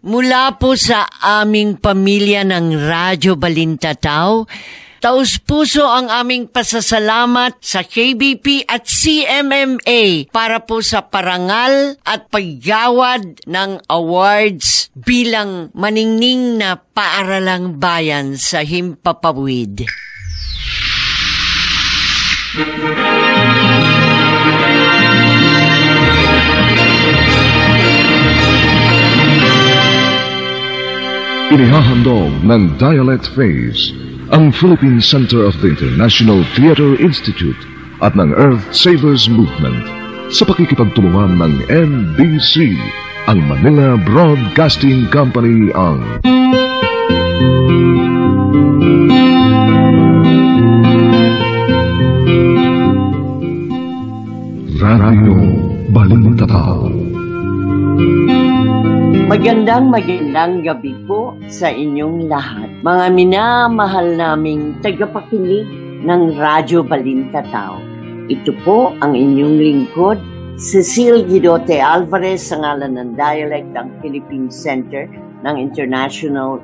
Mula po sa aming pamilya ng Radyo Balintataw, taus puso ang aming pasasalamat sa KBP at CMMA para po sa parangal at paggawad ng awards bilang maningning na paaralang bayan sa Himpapawid. Inihahandog ng Dialect Phase, ang Philippine Center of the International Theater Institute at ng Earth Savers Movement sa pakikipagtulungan ng NBC, ang Manila Broadcasting Company ang Radio Balintataw. Magandang magandang gabi po sa inyong lahat. Mga minamahal naming tagapakinig ng Radyo Balintataw. Ito po ang inyong lingkod, Cecil Guidote Alvarez sa ngalan ng Dialect ng Philippine Center ng International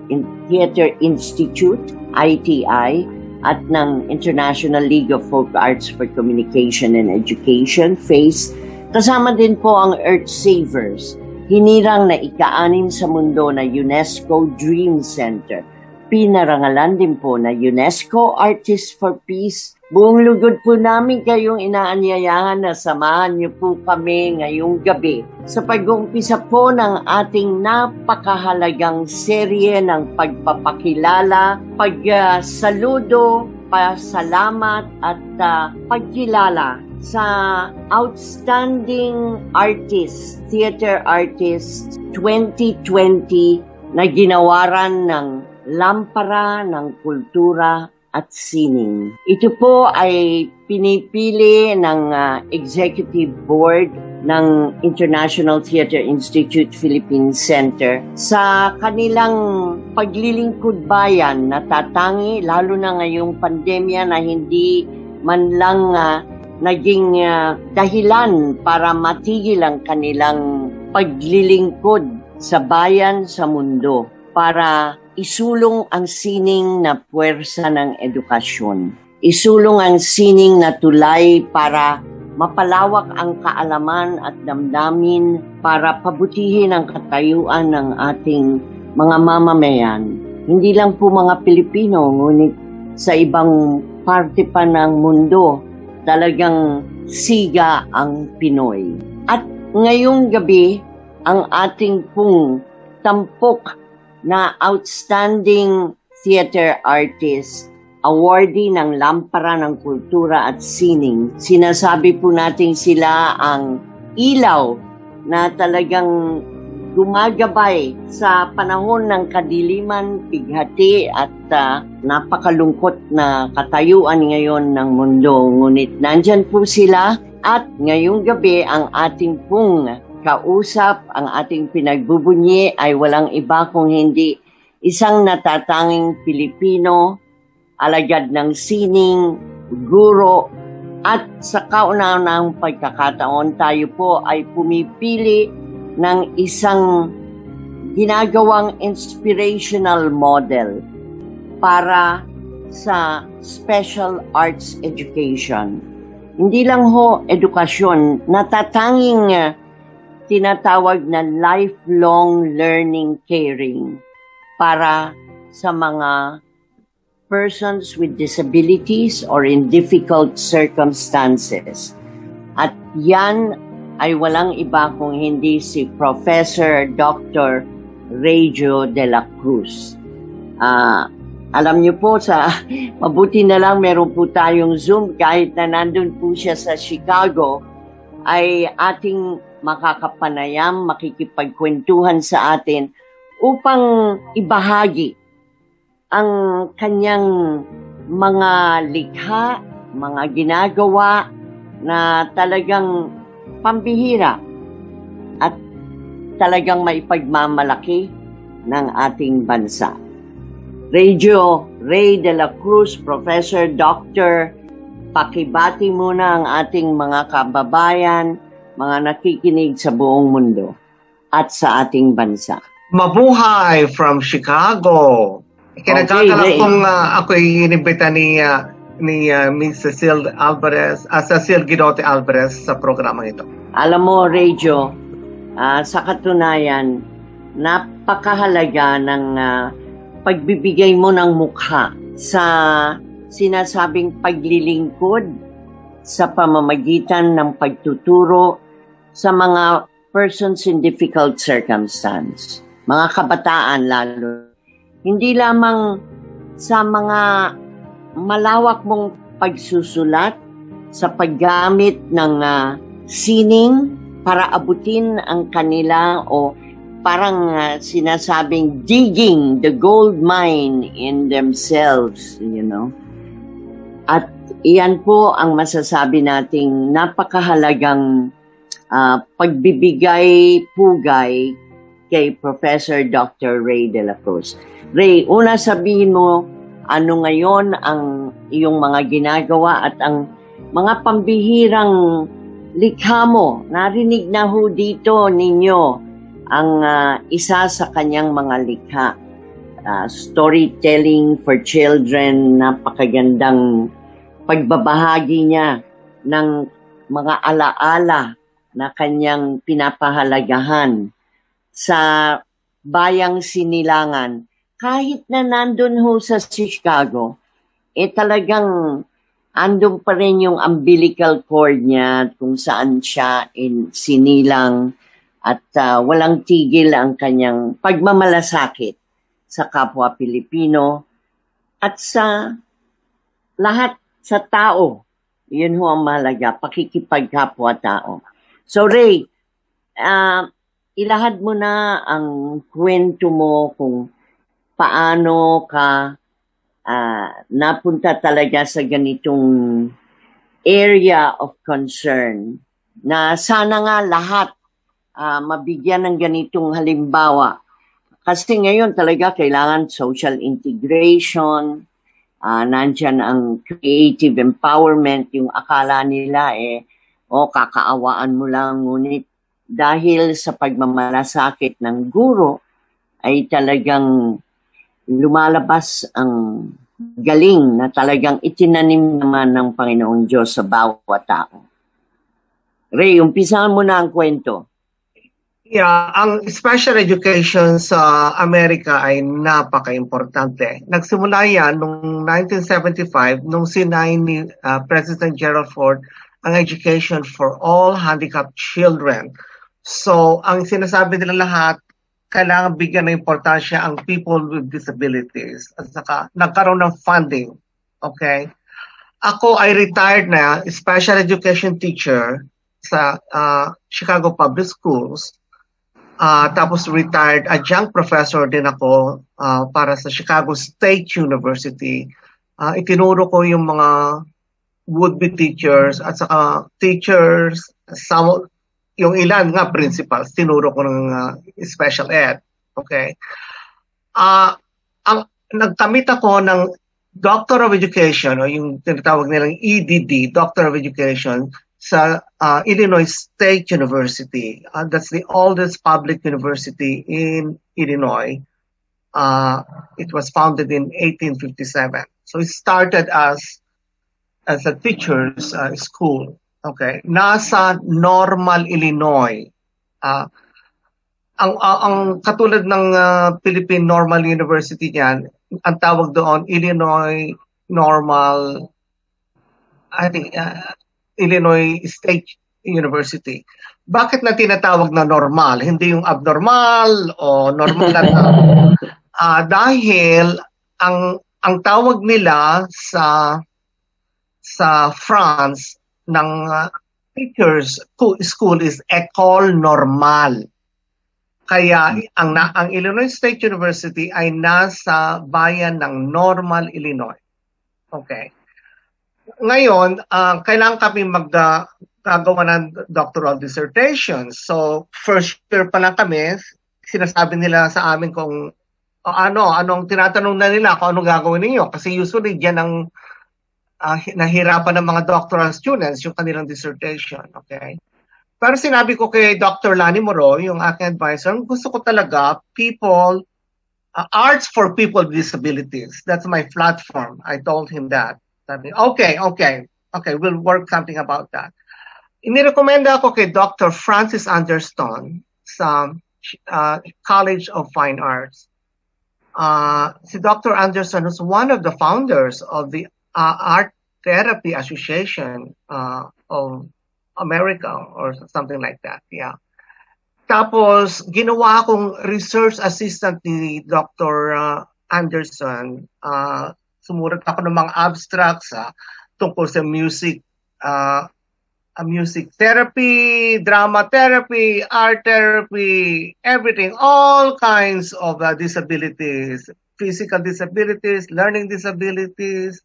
Theater Institute, ITI, at ng International League of Folk Arts for Communication and Education, FACE. Kasama din po ang Earth Savers, hinirang na ikaanin sa mundo na UNESCO Dream Center. Pinarangalan din po na UNESCO Artists for Peace. Buong lugod po namin kayong inaanyayahan na samahan niyo po kami ngayong gabi sa pag-uumpisa po ng ating napakahalagang serye ng pagpapakilala, pagsaludo, pasalamat at uh, pagkilala sa Outstanding Artist, Theater Artist 2020 na ginawaran ng Lampara ng Kultura at Sining. Ito po ay pinipili ng uh, Executive Board ng International Theater Institute Philippine Center sa kanilang paglilingkod bayan na tatangi lalo na ngayong pandemya na hindi man lang uh, naging uh, dahilan para matigil ang kanilang paglilingkod sa bayan sa mundo para isulong ang sining na puwersa ng edukasyon. Isulong ang sining na tulay para mapalawak ang kaalaman at damdamin para pabutihin ang katayuan ng ating mga mamamayan. Hindi lang po mga Pilipino, ngunit sa ibang parte pa ng mundo, talagang siga ang Pinoy. At ngayong gabi, ang ating pong tampok na Outstanding Theater Artist, awardee ng Lampara ng Kultura at Sining. Sinasabi po natin sila ang ilaw na talagang gumagabay sa panahon ng kadiliman, pighati at uh, napakalungkot na katayuan ngayon ng mundo. Ngunit nandyan po sila at ngayong gabi ang ating pong kausap, ang ating pinagbubunyi ay walang iba kung hindi isang natatanging Pilipino, alagad ng sining, guro, at sa kauna-unahang pagkakataon tayo po ay pumipili ng isang ginagawang inspirational model para sa special arts education. Hindi lang ho edukasyon, natatanging tinatawag na lifelong learning caring para sa mga persons with disabilities or in difficult circumstances. At yan ay walang iba kung hindi si Professor Dr. Reggio de la Cruz. Uh, alam niyo po, sa mabuti na lang meron po tayong Zoom kahit na nandun po siya sa Chicago, ay ating makakapanayam, makikipagkwentuhan sa atin upang ibahagi ang kanyang mga likha, mga ginagawa na talagang pambihira at talagang maipagmamalaki ng ating bansa. Radio Ray de la Cruz, Professor Dr. Pakibati muna ang ating mga kababayan mga nakikinig sa buong mundo at sa ating bansa. Mabuhay from Chicago. Kinagkakalang Okay, kung uh, ako'y inimbita ni uh, ni uh, Miss Cecil Alvarez, uh, Cecil Gidote Alvarez sa programa ito. Alam mo, Radio, ah, sa katunayan, napakahalaga ng ah, pagbibigay mo ng mukha sa sinasabing paglilingkod sa pamamagitan ng pagtuturo sa mga persons in difficult circumstance, mga kabataan lalo. Hindi lamang sa mga malawak mong pagsusulat sa paggamit ng ah, sining para abutin ang kanila o parang ah, sinasabing digging the gold mine in themselves, you know. At iyan po ang masasabi nating napakahalagang ah, pagbibigay pugay kay Professor Dr. Ray De La Cruz. Ray, una sabihin mo ano ngayon ang iyong mga ginagawa at ang mga pambihirang likha mo. Narinig na ho dito ninyo ang ah, isa sa kanyang mga likha. Ah, storytelling for children, napakagandang pagbabahagi niya ng mga alaala na kanyang pinapahalagahan sa bayang sinilangan. Kahit na nandun ho sa Chicago, eh talagang andun pa rin yung umbilical cord niya kung saan siya in sinilang at ah, walang tigil ang kanyang pagmamalasakit sa kapwa Pilipino at sa lahat sa tao. Yun ho ang mahalaga, pakikipagkapwa-tao. So Ray, ah, ilahad mo na ang kwento mo kung paano ka ah, napunta talaga sa ganitong area of concern na sana nga lahat ah, mabigyan ng ganitong halimbawa. Kasi ngayon talaga kailangan social integration, ah nandyan ang creative empowerment, yung akala nila eh, o kakaawaan mo lang, ngunit dahil sa pagmamalasakit ng guro, ay talagang lumalabas ang galing na talagang itinanim naman ng Panginoong Diyos sa bawat tao. Ray, umpisahan mo na ang kwento. Yeah, ang special education sa Amerika ay napaka-importante. Nagsimula yan noong 1975 nung sinay ni uh, President Gerald Ford ang education for all handicapped children. So, ang sinasabi nila lahat, kailangan bigyan ng importansya ang people with disabilities. At saka, nagkaroon ng funding. Okay? Ako ay retired na special education teacher sa uh, Chicago Public Schools. Uh, tapos retired adjunct professor din ako uh, para sa Chicago State University. Uh, itinuro ko yung mga would-be teachers at saka teachers, some, yung ilan nga principals, tinuro ko ng uh, special ed. Okay? Uh, ang, nagkamit ako ng Doctor of Education o yung tinatawag nilang EDD, Doctor of Education, sa uh, Illinois State University. Uh, that's the oldest public university in Illinois. Uh, it was founded in 1857. So it started as as a teacher's uh, school. Okay, nasa Normal, Illinois. Uh, ang uh, ang katulad ng uh, Philippine Normal University niyan, ang tawag doon Illinois Normal I think uh, Illinois State University. Bakit na tinatawag na normal? Hindi yung abnormal o normal na uh, dahil ang ang tawag nila sa sa France ng uh, teachers school is École Normale. Kaya ang ang Illinois State University ay nasa bayan ng Normal, Illinois. Okay. Ngayon, uh, kailangan kami mag uh, gagawa ng doctoral dissertation. So, first year pa lang kami, sinasabi nila sa amin kung uh, ano, anong tinatanong na nila kung anong gagawin ninyo. Kasi usually, diyan ang uh, nahirapan ng mga doctoral students yung kanilang dissertation. Okay? pero sinabi ko kay Dr. Lani Moro, yung aking advisor, gusto ko talaga people, uh, arts for people with disabilities. That's my platform. I told him that. Sabi, okay, okay, okay, we'll work something about that. Inirekomenda ako kay Dr. Francis Anderston sa uh, College of Fine Arts. Uh, si Dr. Anderson was one of the founders of the uh, Art Therapy Association uh, of America or something like that. Yeah. Tapos, ginawa akong research assistant ni Dr. Uh, Anderson. Uh, sumulat ako ng mga abstracts uh, tungkol sa music uh, music therapy, drama therapy, art therapy, everything, all kinds of uh, disabilities, physical disabilities, learning disabilities,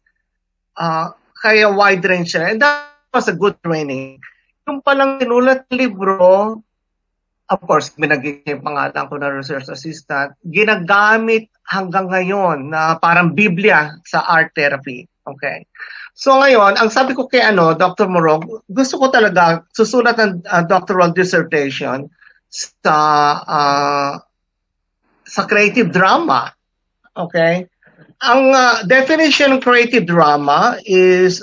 uh, kaya wide range siya. And that was a good training. Yung palang tinulat libro, of course, binagay pangalan ko na research assistant, ginagamit hanggang ngayon na parang Biblia sa art therapy. Okay. So ngayon, ang sabi ko kay ano, Dr. Morog, gusto ko talaga susulat ng uh, doctoral dissertation sa uh, sa creative drama. Okay? Ang uh, definition of creative drama is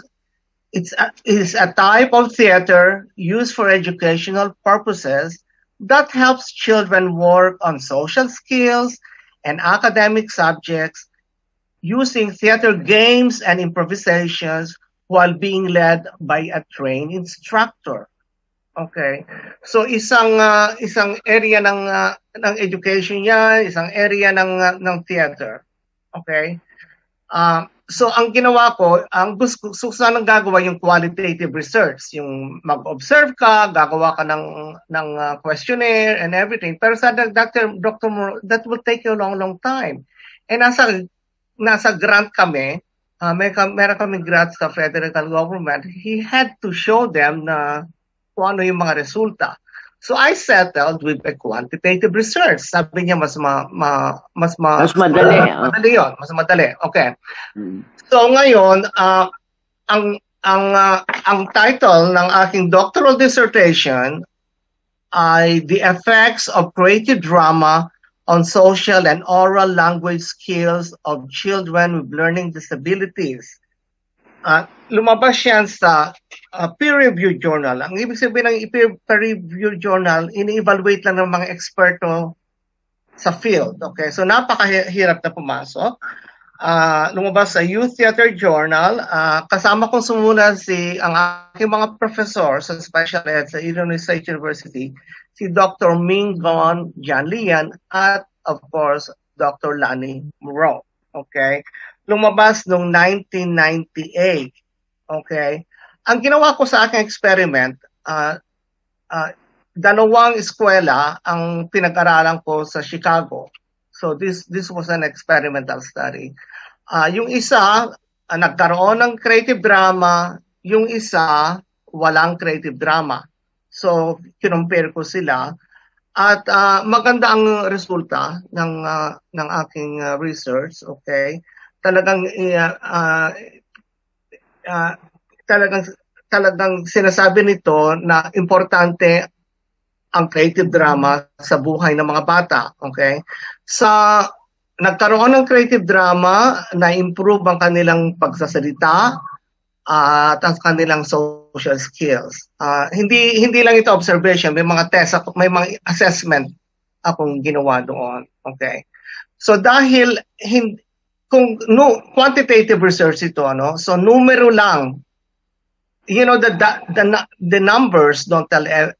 it's a, is a type of theater used for educational purposes that helps children work on social skills and academic subjects using theater games and improvisations while being led by a trained instructor. Okay. So isang uh, isang area ng uh, ng education niya, isang area ng uh, ng theater. Okay? Uh, so ang ginawa ko, ang gusto so, sanang gagawa yung qualitative research, yung mag-observe ka, gagawa ka ng ng uh, questionnaire and everything. Pero sa Dr. Dr. Moro, that will take you a long long time. And nasa nasa grant kami, uh, may meron kami grant sa federal government, he had to show them na kung ano yung mga resulta. So I settled with a quantitative research. Sabi niya mas ma, ma mas ma, mas madali. Uh, madali 'yon, mas madali. Okay. Hmm. So ngayon, uh, ang ang uh, ang title ng aking doctoral dissertation ay The Effects of Creative Drama on social and oral language skills of children with learning disabilities. Uh, lumabas yan sa uh, peer-reviewed journal. Ang ibig sabihin ng peer-reviewed journal, ini-evaluate lang ng mga eksperto sa field. Okay, so napakahirap na pumasok. Uh, lumabas sa Youth Theater Journal. Uh, kasama kong sumuna si ang aking mga professor sa special ed sa Illinois State University si Dr. Mingon Janlian at of course Dr. Lani Moreau. Okay? Lumabas noong 1998. Okay? Ang ginawa ko sa aking experiment, uh, uh, dalawang eskwela ang pinag-aralan ko sa Chicago. So this this was an experimental study. Uh, yung isa, uh, nagkaroon ng creative drama, yung isa, walang creative drama. So, kinumpare ko sila. At uh, maganda ang resulta ng uh, ng aking uh, research, okay? Talagang uh, uh, uh, talagang talagang sinasabi nito na importante ang creative drama sa buhay ng mga bata, okay? Sa nagkaroon ng creative drama, na-improve ang kanilang pagsasalita uh, at ang kanilang social skills. Uh, hindi hindi lang ito observation, may mga test ako, may mga assessment akong ginawa doon. Okay. So dahil hindi, kung no quantitative research ito no, so numero lang. You know the the the, the numbers don't tell e-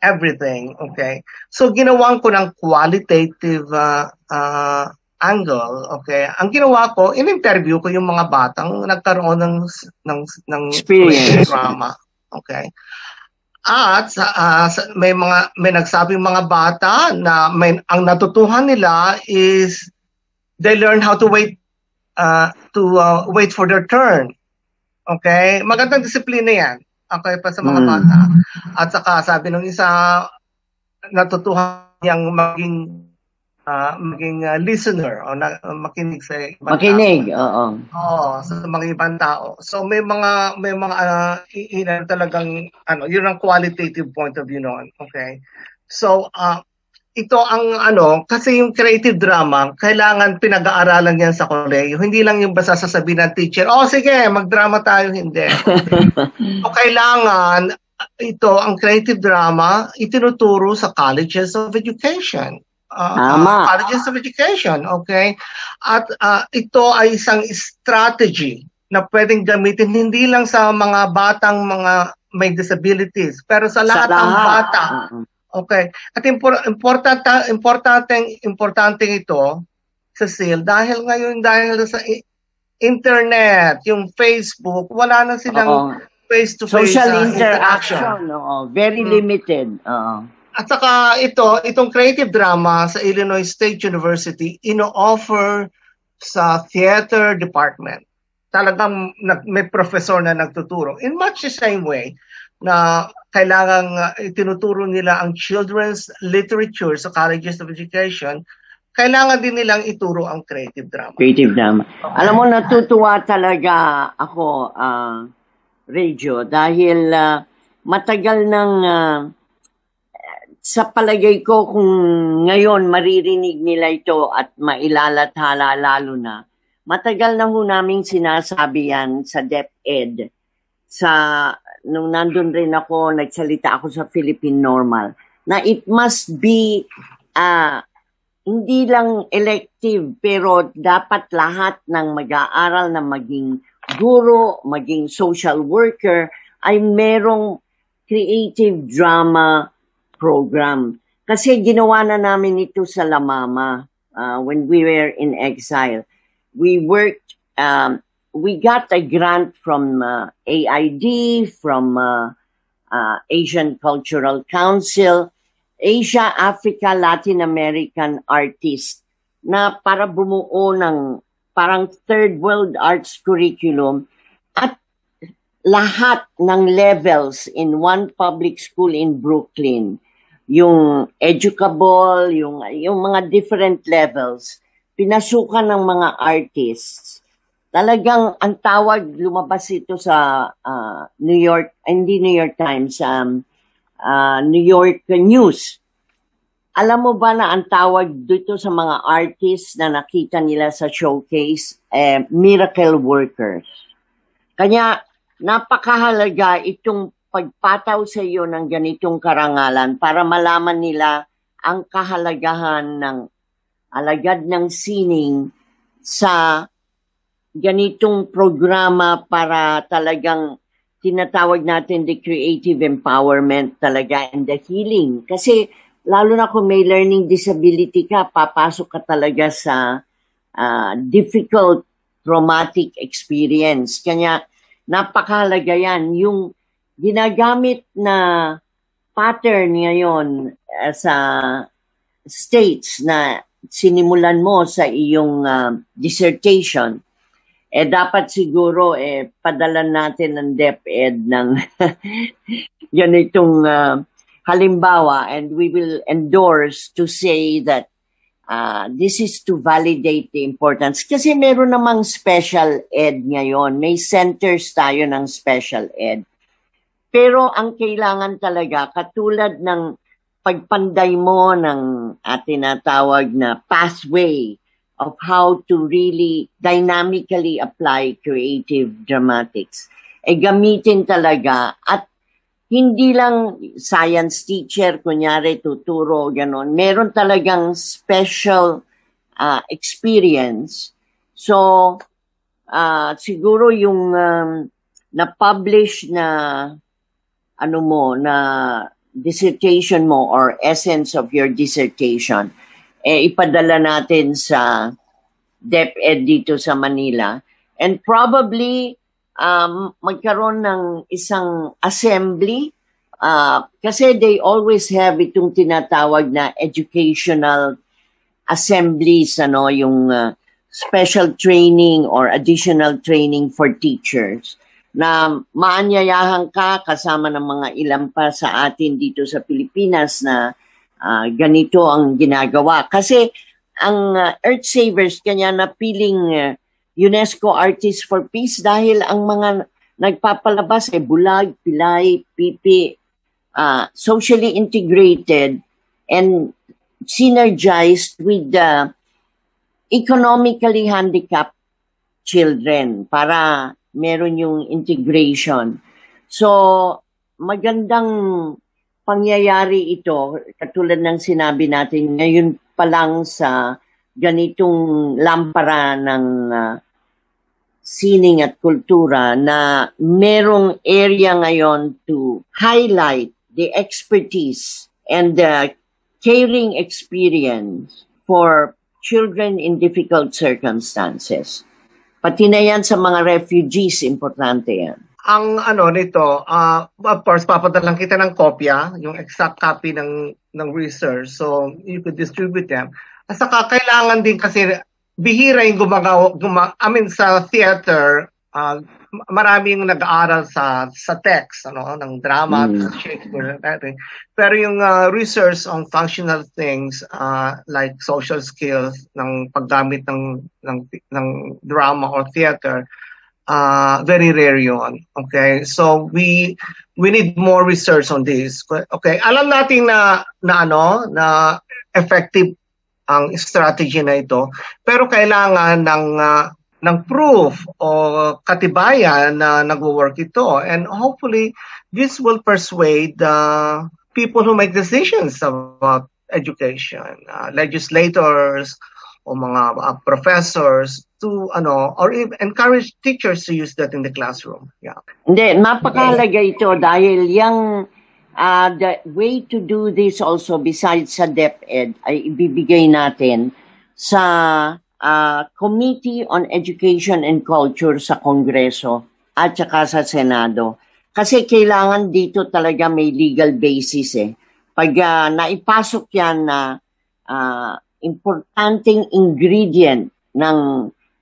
everything, okay? So ginawan ko ng qualitative uh, uh, angle, okay, ang ginawa ko, in-interview ko yung mga batang nagkaroon ng ng ng experience drama, okay. At uh, may mga may nagsabing mga bata na may ang natutuhan nila is they learn how to wait uh, to uh, wait for their turn. Okay? Magandang disiplina 'yan. Okay pa sa mga mm. bata. At saka sabi ng isa natutuhan niyang maging ah, maging ah, listener o na, makinig sa ibang Makinig, tao. oo. Oo, sa mga ibang tao. So may mga may mga uh, talagang ano, yun ang qualitative point of view noon. Okay. So uh, ito ang ano, kasi yung creative drama, kailangan pinag-aaralan yan sa kolehiyo. Hindi lang yung basta sasabihin ng teacher, oh sige, magdrama tayo, hindi. o kailangan, ito, ang creative drama, itinuturo sa colleges of education. Uh, Tama. uh, colleges of education, okay? At uh, ito ay isang strategy na pwedeng gamitin hindi lang sa mga batang mga may disabilities, pero sa lahat, ng bata. Oo. Okay. At impor- importante importante importante ito Cecil dahil ngayon dahil sa internet, yung Facebook, wala na silang face to face Social interaction, oo. Very Mm. limited. Oo. At saka ito, itong creative drama sa Illinois State University, ino-offer sa theater department. Talagang may professor na nagtuturo. In much the same way na kailangan uh, itinuturo nila ang children's literature sa colleges of education, kailangan din nilang ituro ang creative drama. Creative drama. Alam mo, natutuwa talaga ako, ah, Radio, dahil ah, matagal nang ah, sa palagay ko kung ngayon maririnig nila ito at mailalathala lalo na, matagal na ho naming sinasabi yan sa DepEd. Sa, nung nandun rin ako, nagsalita ako sa Philippine Normal, na it must be ah, hindi lang elective pero dapat lahat ng mag-aaral na maging guro, maging social worker ay merong creative drama program. Kasi ginawa na namin ito sa La Mama uh, when we were in exile. We worked, um, we got a grant from uh, AID, from uh, uh, Asian Cultural Council, Asia, Africa, Latin American artist na para bumuo ng parang third world arts curriculum at lahat ng levels in one public school in Brooklyn, yung educable, yung, yung mga different levels, pinasukan ng mga artists. Talagang ang tawag, lumabas ito sa ah, New York, hindi New York Times, um, ah, New York News. Alam mo ba na ang tawag dito sa mga artists na nakita nila sa showcase, eh, miracle workers. Kanya napakahalaga itong pagpataw sa iyo ng ganitong karangalan para malaman nila ang kahalagahan ng alagad ng sining sa ganitong programa para talagang tinatawag natin the creative empowerment talaga and the healing. Kasi lalo na kung may learning disability ka, papasok ka talaga sa ah, difficult traumatic experience. Kanya napakahalaga yan. Yung ginagamit na pattern ngayon ah, sa states na sinimulan mo sa iyong ah, dissertation, eh dapat siguro eh padalan natin ng DepEd ng ganitong ah, halimbawa and we will endorse to say that ah, this is to validate the importance. Kasi meron namang special ed ngayon. May centers tayo ng special ed. Pero ang kailangan talaga, katulad ng pagpanday mo ng atin tinatawag na pathway of how to really dynamically apply creative dramatics, eh gamitin talaga at hindi lang science teacher, kunyari tuturo, ganon. Meron talagang special ah, experience. So, ah, siguro yung um, na-publish na ano mo, na dissertation mo or essence of your dissertation, eh, ipadala natin sa DepEd dito sa Manila. And probably, um, magkaroon ng isang assembly uh, kasi they always have itong tinatawag na educational assemblies, ano, yung uh, special training or additional training for teachers na maanyayahan ka kasama ng mga ilan pa sa atin dito sa Pilipinas na ah, ganito ang ginagawa. Kasi ang uh, Earth Savers kanya napiling uh, UNESCO Artists for Peace dahil ang mga nagpapalabas ay bulag, pilay, pipi, uh, socially integrated and synergized with the economically handicapped children para meron yung integration. So, magandang pangyayari ito, katulad ng sinabi natin ngayon pa lang sa ganitong lampara ng uh, sining at kultura na merong area ngayon to highlight the expertise and the caring experience for children in difficult circumstances. Pati na yan sa mga refugees, importante yan. Ang ano nito, uh, of course, papadalang kita ng kopya, yung exact copy ng ng research, so you could distribute them. At saka kailangan din kasi bihira yung gumagawa, guma, I mean sa theater, uh, maraming nag-aaral sa sa text ano ng drama mm. Shakespeare pero yung uh, research on functional things uh, like social skills ng paggamit ng ng ng drama or theater uh, very rare yon okay so we we need more research on this okay alam natin na na ano na effective ang strategy na ito. Pero kailangan ng uh, ng proof o katibayan na nagwo-work ito. And hopefully, this will persuade the uh, people who make decisions about education, uh, legislators, o mga uh, professors to ano or even encourage teachers to use that in the classroom. Yeah. Hindi, napakahalaga ito dahil yung uh, the way to do this also besides sa DepEd ay ibibigay natin sa uh, Committee on Education and Culture sa Kongreso at saka sa Senado. Kasi kailangan dito talaga may legal basis eh. Pag uh, naipasok yan na uh, importanteng ingredient ng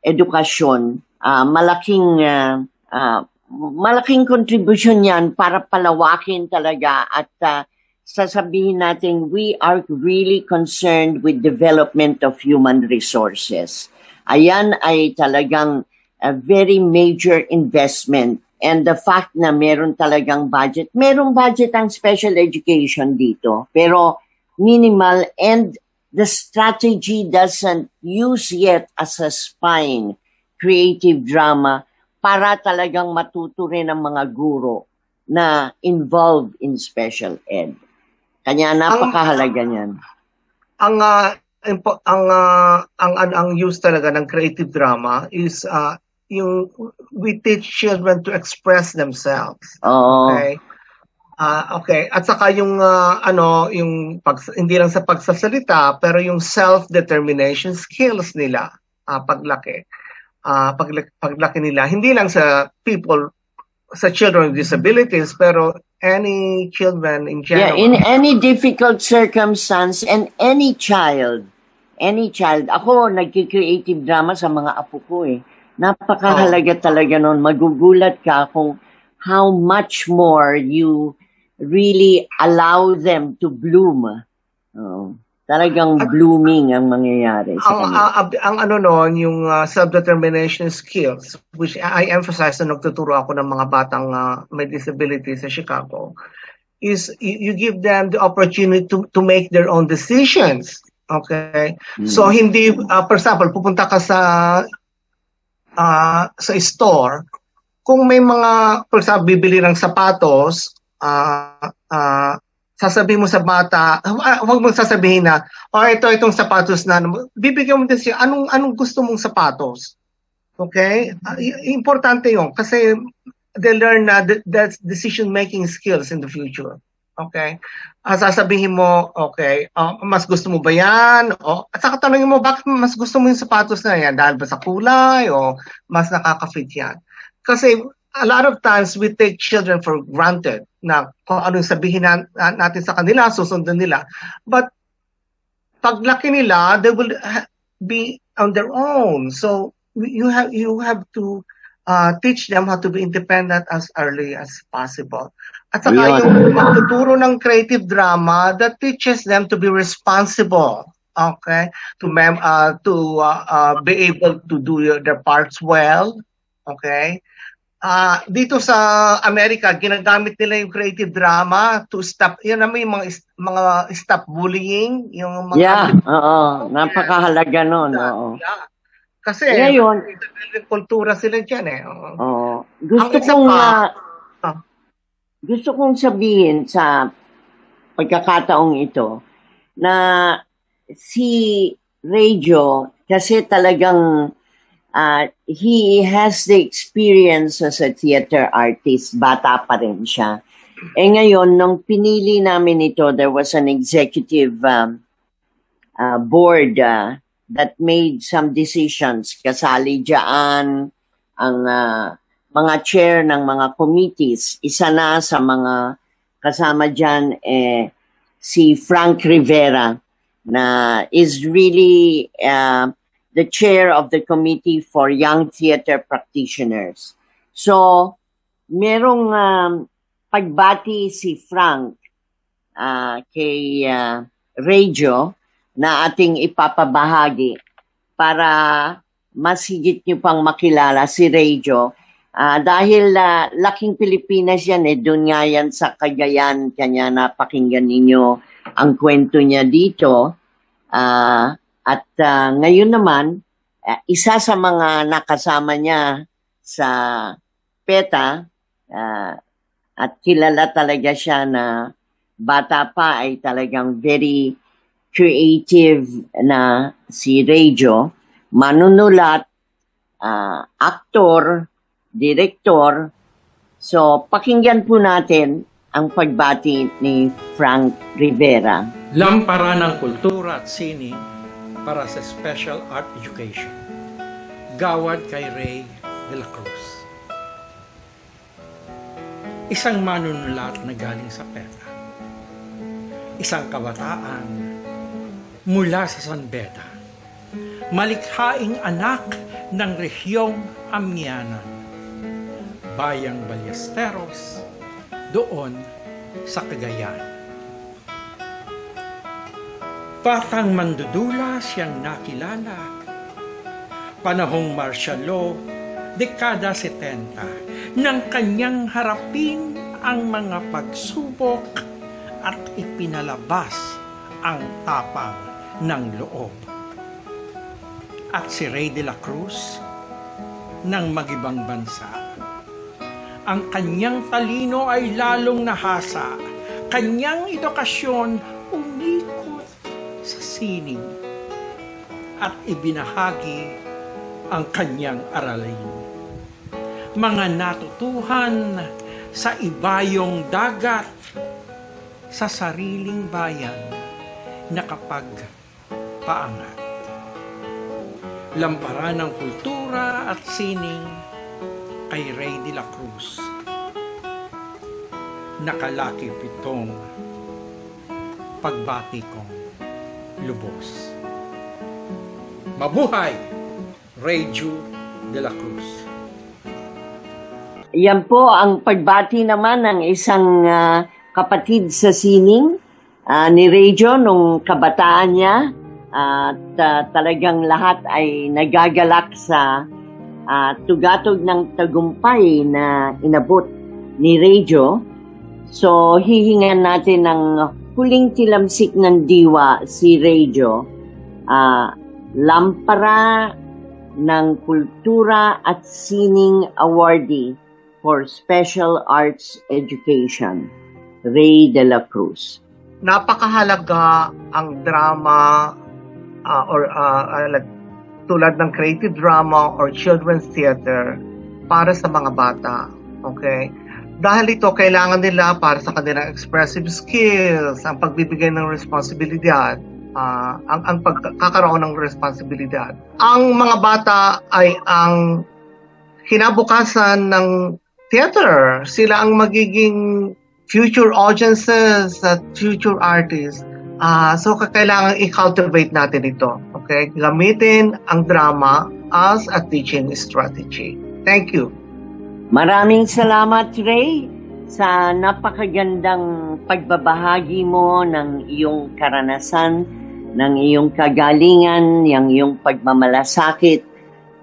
edukasyon, uh, malaking uh, uh, malaking contribution yan para palawakin talaga at uh, sasabihin natin we are really concerned with development of human resources. Ayan ay talagang a very major investment and the fact na meron talagang budget, merong budget ang special education dito, pero minimal and the strategy doesn't use yet as a spine creative drama para talagang matuto rin ang mga guro na involved in special ed. Kanya napakahalaga niyan. Ang uh, ang uh, ang ang ang use talaga ng creative drama is uh, yung we teach children to express themselves. Oo. Okay? Uh, okay, at saka yung uh, ano, yung pag, hindi lang sa pagsasalita, pero yung self-determination skills nila uh, paglaki uh, paglaki, paglaki nila, hindi lang sa people, sa children with disabilities, pero any children in general. Yeah, in any difficult circumstance and any child, any child. Ako, nagki-creative drama sa mga apo ko eh. Napakahalaga oh. talaga noon. Magugulat ka kung how much more you really allow them to bloom. Oh. Talagang blooming ang mangyayari sa ang, kanila. Ang, ang ano noon, yung uh, self-determination skills, which I emphasize na nagtuturo ako ng mga batang uh, may disability sa Chicago, is you, you give them the opportunity to, to make their own decisions. Okay? Hmm. So hindi, uh, for example, pupunta ka sa uh, sa store, kung may mga, for example, bibili ng sapatos, uh, uh, sasabihin mo sa bata, ah, huwag mo sasabihin na, oh, ito, itong sapatos na, bibigyan mo din siya, anong, anong gusto mong sapatos? Okay? Uh, importante yon kasi they learn na uh, that decision-making skills in the future. Okay? Uh, sasabihin mo, okay, uh, mas gusto mo ba yan? O, at saka tanongin mo, bakit mas gusto mo yung sapatos na yan? Dahil ba sa kulay o mas nakaka-fit yan? Kasi a lot of times we take children for granted na kung anong sabihin na, natin sa kanila, susundan nila. But paglaki nila, they will be on their own. So you have you have to uh, teach them how to be independent as early as possible. At saka yung magtuturo ng creative drama that teaches them to be responsible. okay, to mem uh, to uh, uh, be able to do your, their parts well, okay. Uh, dito sa Amerika, ginagamit nila yung creative drama to stop, yun naman yung mga, mga stop bullying, yung mga Yeah, oo. Napakahalaga nun, oo. Yeah. Kasi, Ngayon- kultura sila dyan eh. Oo. Oo. Gusto kong pa- Ah. gusto kong sabihin sa pagkakataong ito na si Radio kasi talagang ah, he has the experience as a theater artist. Bata pa rin siya. Eh ngayon, nung pinili namin ito, there was an executive um, uh, board uh, that made some decisions. Kasali dyan ang uh, mga chair ng mga committees. Isa na sa mga kasama dyan eh, si Frank Rivera na is really uh, the chair of the Committee for Young Theater Practitioners. So, merong um, pagbati si Frank uh, kay uh, Radio na ating ipapabahagi para mas higit niyo pang makilala si Radio. Ah, dahil ah, laking Pilipinas yan eh, doon nga yan sa Cagayan, kanya napakinggan ninyo ang kwento niya dito. Ah, at ah, ngayon naman, ah, isa sa mga nakasama niya sa PETA, ah, at kilala talaga siya na bata pa ay talagang very creative na si Radio, manunulat, ah, aktor, direktor. So, pakinggan po natin ang pagbati ni Frank Rivera. Lampara ng kultura at sining para sa Special Art Education. Gawad kay Ray de la Cruz. Isang manunulat na galing sa PETA. Isang kabataan mula sa San Beda. Malikhaing anak ng rehiyong Amianan. Bayang Ballesteros, doon sa Cagayan. Batang mandudula siyang nakilala. Panahong martial law, dekada 70, nang kanyang harapin ang mga pagsubok at ipinalabas ang tapang ng loob. At si Rey de la Cruz ng magibang bansa. Ang kanyang talino ay lalong nahasa. Kanyang edukasyon umikot sa sining at ibinahagi ang kanyang aralin. Mga natutuhan sa ibayong dagat sa sariling bayan na kapag paangat. Lamparan ng kultura at sining kay Ray de la Cruz. Nakalaki pitong pagbati kong lubos. Mabuhay! Ju de la Cruz. Yan po ang pagbati naman ng isang ah, kapatid sa sining ah, ni Rejo nung kabataan niya. At ah, talagang lahat ay nagagalak sa ah, tugatog ng tagumpay na inabot ni Rejo. So, hihingan natin ng huling tilamsik ng diwa si Rejo. Ah, lampara ng Kultura at Sining Awardee for Special Arts Education, Ray de la Cruz. napakahalaga ang drama ah, or ah, ah, like, tulad ng creative drama or children's theater para sa mga bata. Okay? Dahil ito kailangan nila para sa kanilang expressive skills, ang pagbibigay ng responsibilidad, ah, ang, ang pagkakaroon ng responsibilidad. Ang mga bata ay ang kinabukasan ng theater. Sila ang magiging future audiences at future artists. Ah, so kailangan i-cultivate natin ito. Okay? Gamitin ang drama as a teaching strategy. Thank you. Maraming salamat, Ray, sa napakagandang pagbabahagi mo ng iyong karanasan ng iyong kagalingan, yung iyong pagmamalasakit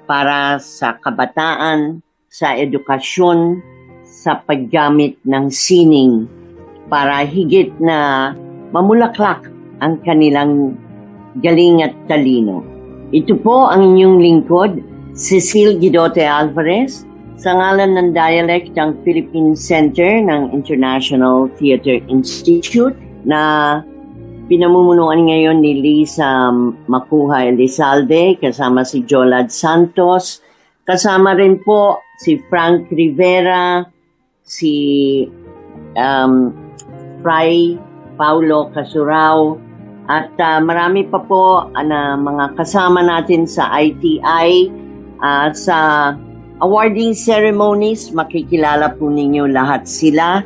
para sa kabataan, sa edukasyon, sa paggamit ng sining para higit na mamulaklak ang kanilang galing at talino. Ito po ang inyong lingkod, Cecil Guidote Alvarez, sa ngalan ng Dialect ng Philippine Center ng International Theatre Institute na pinamumunuan ngayon ni Lisa Makuha Elizalde, kasama si Jolad Santos, kasama rin po si Frank Rivera, si um, Fry Paulo Casurao, at uh, marami pa po uh, mga kasama natin sa ITI uh, sa awarding ceremonies, makikilala po ninyo lahat sila.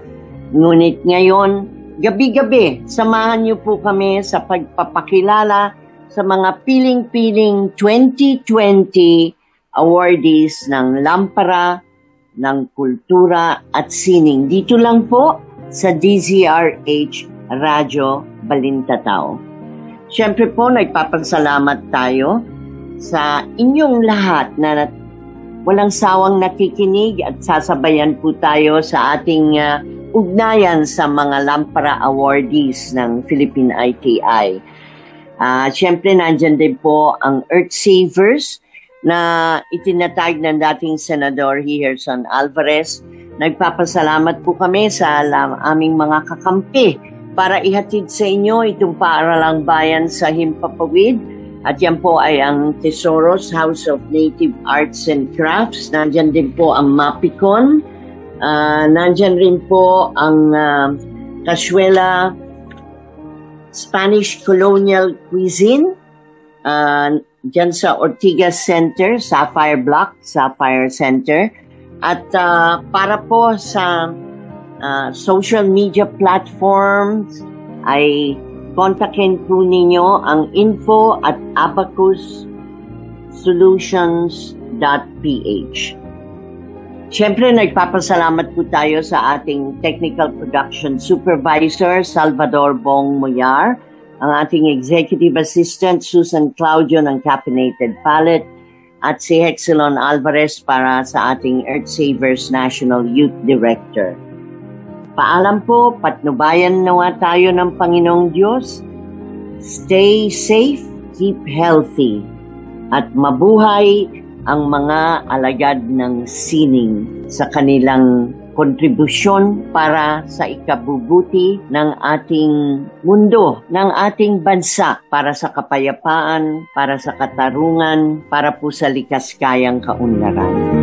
Ngunit ngayon, gabi-gabi, samahan niyo po kami sa pagpapakilala sa mga piling-piling 2020 awardees ng Lampara, ng Kultura at Sining. Dito lang po sa DZRH Radyo Balintatao. Siyempre po, nagpapasalamat tayo sa inyong lahat na walang sawang nakikinig at sasabayan po tayo sa ating uh, ugnayan sa mga Lampara Awardees ng Philippine ITI. Uh, Siyempre, nandyan din po ang Earth Savers na itinatag ng dating Senador Hierson Alvarez. Nagpapasalamat po kami sa aming mga kakampi para ihatid sa inyo itong paaralang bayan sa Himpapawid. At yan po ay ang Tesoros House of Native Arts and Crafts. Nandyan din po ang Mapicon. Uh, nandyan rin po ang uh, Casuela Spanish Colonial Cuisine. Uh, dyan sa Ortigas Center, Sapphire Block, Sapphire Center. At uh, para po sa uh, social media platforms ay kontakin po ninyo ang info at abacussolutions.ph. Siyempre, nagpapasalamat po tayo sa ating technical production supervisor, Salvador Bong Moyar, ang ating executive assistant, Susan Claudio ng Caffeinated Palette, at si Hexelon Alvarez para sa ating Earth Savers National Youth Director. Paalam po, patnubayan nawa tayo ng Panginoong Diyos. Stay safe, keep healthy, at mabuhay ang mga alagad ng sining sa kanilang kontribusyon para sa ikabubuti ng ating mundo, ng ating bansa, para sa kapayapaan, para sa katarungan, para po sa likas kayang kaunlaran.